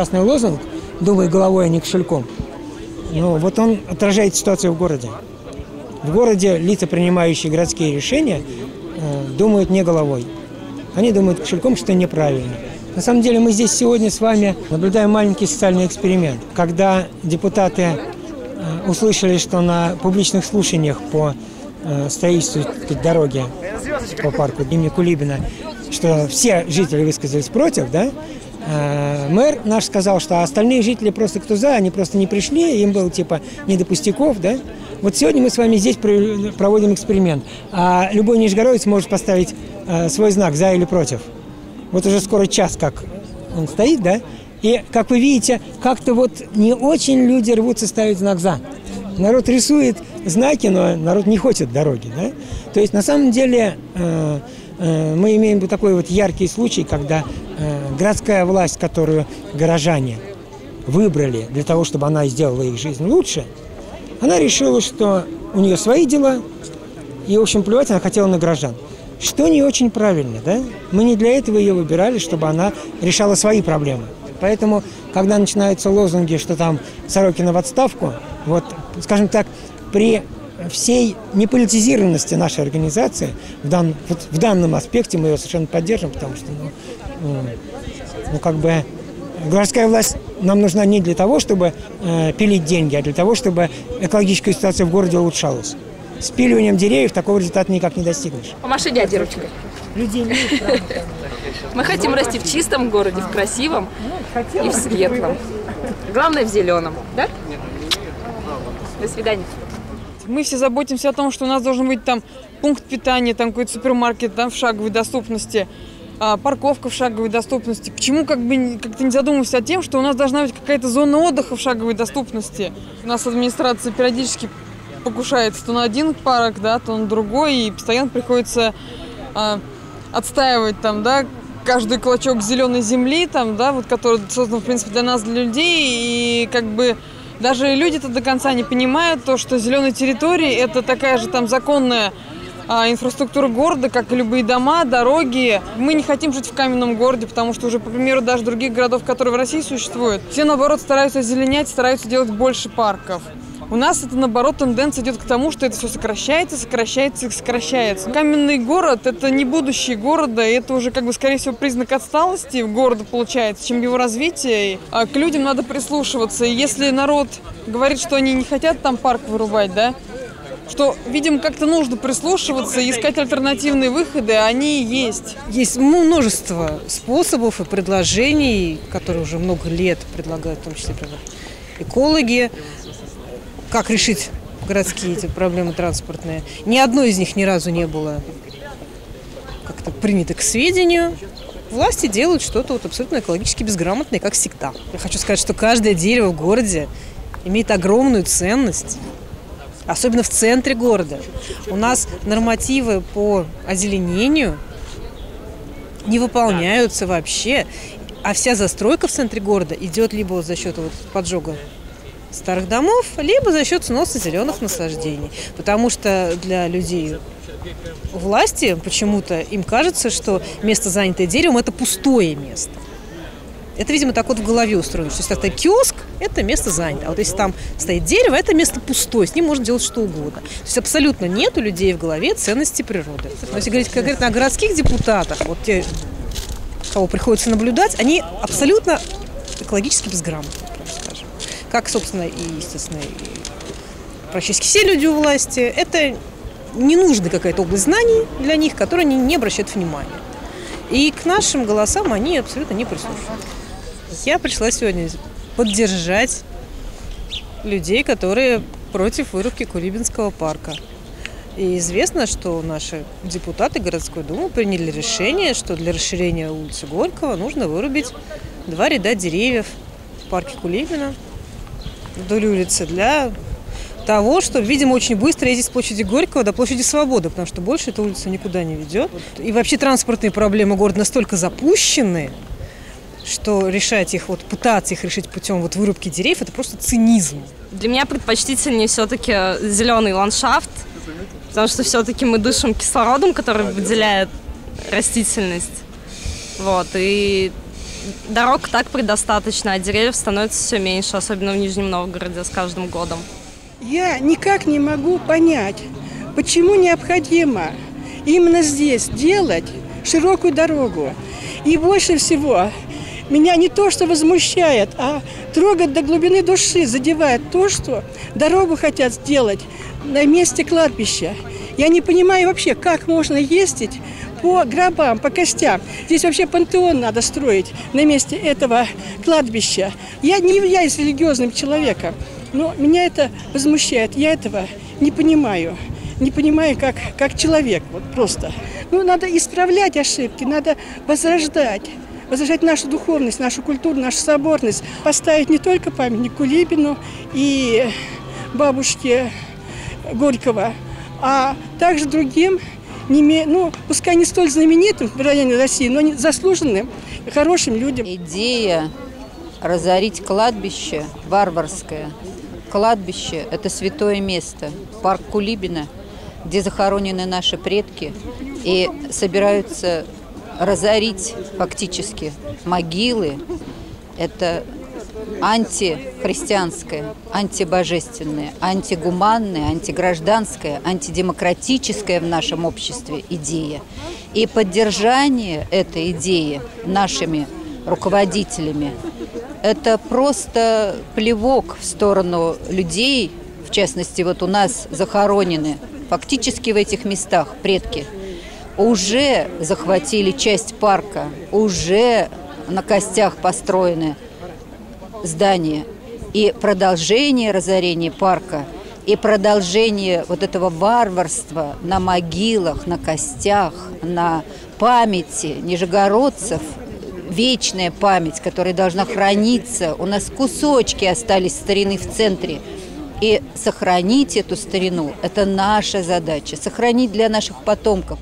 прекрасный лозунг «Думай головой, а не кошельком». Ну, вот он отражает ситуацию в городе. В городе лица, принимающие городские решения, э, думают не головой. Они думают кошельком, что неправильно. На самом деле мы здесь сегодня с вами наблюдаем маленький социальный эксперимент. Когда депутаты э, услышали, что на публичных слушаниях по э, строительству дороги по парку имени Кулибина, что все жители высказались против, да, мэр наш сказал, что остальные жители просто кто за, они просто не пришли, им было типа не до пустяков, да. Вот сегодня мы с вами здесь проводим эксперимент, а любой нижегородец может поставить свой знак за или против. Вот уже скоро час, как он стоит, да? И, как вы видите, как-то вот не очень люди рвутся ставить знак «за». Народ рисует знаки, но народ не хочет дороги, да? То есть, на самом деле, э, э, мы имеем такой вот яркий случай, когда э, городская власть, которую горожане выбрали для того, чтобы она сделала их жизнь лучше, она решила, что у нее свои дела, и, в общем, плевать она хотела на горожан. Что не очень правильно, да? Мы не для этого ее выбирали, чтобы она решала свои проблемы. Поэтому, когда начинаются лозунги, что там Сорокина в отставку, вот, скажем так, при всей неполитизированности нашей организации, в, дан, вот в данном аспекте мы ее совершенно поддержим, потому что, ну, ну, ну как бы, городская власть нам нужна не для того, чтобы э, пилить деньги, а для того, чтобы экологическая ситуация в городе улучшалась спиливанием деревьев такого результата никак не достигнешь. Помаши дяде ручкой. Людей нет, Мы хотим расти в чистом городе, в красивом и в светлом. Главное в зеленом, да? До свидания. Мы все заботимся о том, что у нас должен быть там пункт питания, там какой-то супермаркет там, в шаговой доступности, а, парковка в шаговой доступности. Почему как бы как-то не задумываемся о тем, что у нас должна быть какая-то зона отдыха в шаговой доступности? У нас администрация периодически покушается то на один парк, да, то на другой, и постоянно приходится э, отстаивать там, да, каждый клочок зеленой земли, там, да, вот, который создан, в принципе, для нас, для людей, и как бы даже люди-то до конца не понимают то, что зеленые территории – это такая же там законная а, инфраструктура города, как и любые дома, дороги. Мы не хотим жить в каменном городе, потому что уже, по примеру, даже других городов, которые в России существуют, все, наоборот, стараются озеленять, стараются делать больше парков. У нас это, наоборот, тенденция идет к тому, что это все сокращается, сокращается и сокращается. Каменный город – это не будущее города, и это уже, как бы, скорее всего, признак отсталости города получается, чем его развитие. А к людям надо прислушиваться. И если народ говорит, что они не хотят там парк вырубать, да, что, видимо, как-то нужно прислушиваться и искать альтернативные выходы, а они есть. Есть множество способов и предложений, которые уже много лет предлагают, в том числе экологи, как решить городские эти проблемы транспортные. Ни одной из них ни разу не было как-то принято к сведению. Власти делают что-то вот абсолютно экологически безграмотное, как всегда. Я хочу сказать, что каждое дерево в городе имеет огромную ценность, особенно в центре города. У нас нормативы по озеленению не выполняются вообще, а вся застройка в центре города идет либо за счет вот поджога старых домов, либо за счет сноса зеленых насаждений. Потому что для людей власти почему-то им кажется, что место, занятое деревом, это пустое место. Это, видимо, так вот в голове устроено, что если это киоск, это место занято. А вот если там стоит дерево, это место пустое, с ним можно делать что угодно. То есть абсолютно нет у людей в голове ценности природы. Но если говорить конкретно о городских депутатах, вот те, кого приходится наблюдать, они абсолютно экологически безграмотны как, собственно, и, естественно, и практически все люди у власти, это не нужна какая-то область знаний для них, которые они не обращают внимания. И к нашим голосам они абсолютно не прислушиваются. Я пришла сегодня поддержать людей, которые против вырубки Кулибинского парка. И известно, что наши депутаты городской думы приняли решение, что для расширения улицы Горького нужно вырубить два ряда деревьев в парке Кулибина вдоль улицы для того, чтобы, видимо, очень быстро ездить с площади Горького до площади Свободы, потому что больше эта улица никуда не ведет. И вообще транспортные проблемы города настолько запущены, что решать их, вот пытаться их решить путем вот вырубки деревьев, это просто цинизм. Для меня предпочтительнее все-таки зеленый ландшафт, потому что все-таки мы дышим кислородом, который выделяет растительность. Вот, и дорог так предостаточно, а деревьев становится все меньше, особенно в Нижнем Новгороде с каждым годом. Я никак не могу понять, почему необходимо именно здесь делать широкую дорогу. И больше всего меня не то, что возмущает, а трогает до глубины души, задевает то, что дорогу хотят сделать на месте кладбища. Я не понимаю вообще, как можно ездить по гробам, по костям. Здесь вообще пантеон надо строить на месте этого кладбища. Я не являюсь религиозным человеком, но меня это возмущает. Я этого не понимаю. Не понимаю, как, как человек, вот просто. Ну, надо исправлять ошибки, надо возрождать возрождать нашу духовность, нашу культуру, нашу соборность, поставить не только памятник Кулибину и бабушке Горького, а также другим, не, ну, пускай не столь знаменитым в районе России, но заслуженным, хорошим людям. Идея разорить кладбище варварское. Кладбище – это святое место. Парк Кулибина, где захоронены наши предки, и собираются разорить фактически могилы. Это антихристианское, антибожественное, антигуманное, антигражданское, антидемократическое в нашем обществе идея. И поддержание этой идеи нашими руководителями – это просто плевок в сторону людей, в частности, вот у нас захоронены фактически в этих местах предки, уже захватили часть парка, уже на костях построены – здание. И продолжение разорения парка, и продолжение вот этого варварства на могилах, на костях, на памяти нижегородцев, вечная память, которая должна храниться. У нас кусочки остались старины в центре. И сохранить эту старину – это наша задача. Сохранить для наших потомков.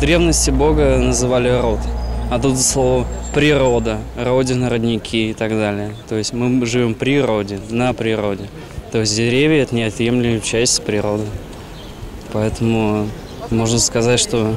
В древности Бога называли род, а тут слово природа, родина, родники и так далее. То есть мы живем в природе, на природе. То есть деревья – это неотъемлемая часть природы. Поэтому можно сказать, что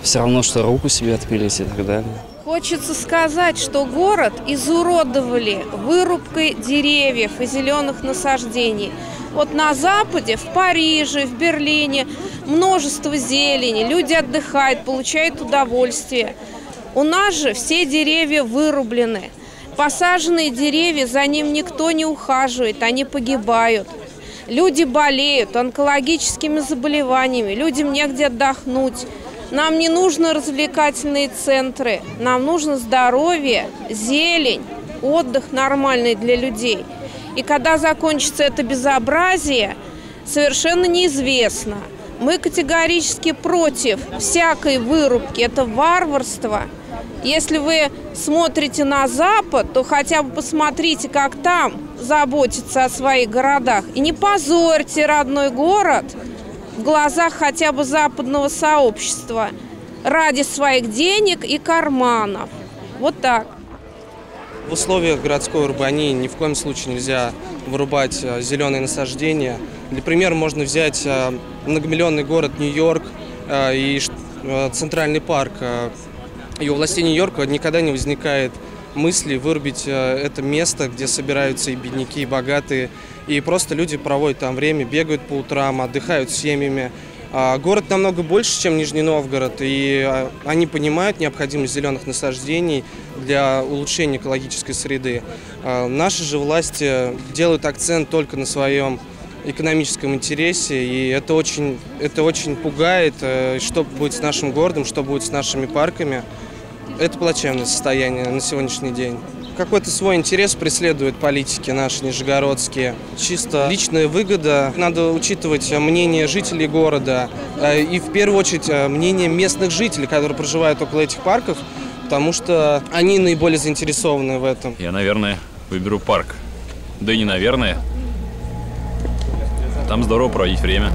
все равно, что руку себе отпилить и так далее. Хочется сказать, что город изуродовали вырубкой деревьев и зеленых насаждений. Вот на Западе, в Париже, в Берлине множество зелени, люди отдыхают, получают удовольствие. У нас же все деревья вырублены. Посаженные деревья, за ним никто не ухаживает, они погибают. Люди болеют онкологическими заболеваниями, людям негде отдохнуть. Нам не нужны развлекательные центры, нам нужно здоровье, зелень, отдых нормальный для людей. И когда закончится это безобразие, совершенно неизвестно. Мы категорически против всякой вырубки, это варварство. Если вы смотрите на Запад, то хотя бы посмотрите, как там заботятся о своих городах. И не позорьте родной город – в глазах хотя бы западного сообщества ради своих денег и карманов. Вот так. В условиях городской урбании ни в коем случае нельзя вырубать э, зеленые насаждения. Для примера можно взять э, многомиллионный город Нью-Йорк э, и Центральный парк. И у властей Нью-Йорка никогда не возникает мысли вырубить это место, где собираются и бедняки, и богатые, и просто люди проводят там время, бегают по утрам, отдыхают с семьями. А, город намного больше, чем Нижний Новгород, и а, они понимают необходимость зеленых насаждений для улучшения экологической среды. А, наши же власти делают акцент только на своем экономическом интересе, и это очень, это очень пугает, э, что будет с нашим городом, что будет с нашими парками. Это плачевное состояние на сегодняшний день какой-то свой интерес преследуют политики наши нижегородские. Чисто личная выгода. Надо учитывать мнение жителей города э, и в первую очередь э, мнение местных жителей, которые проживают около этих парков, потому что они наиболее заинтересованы в этом. Я, наверное, выберу парк. Да и не наверное. Там здорово проводить время.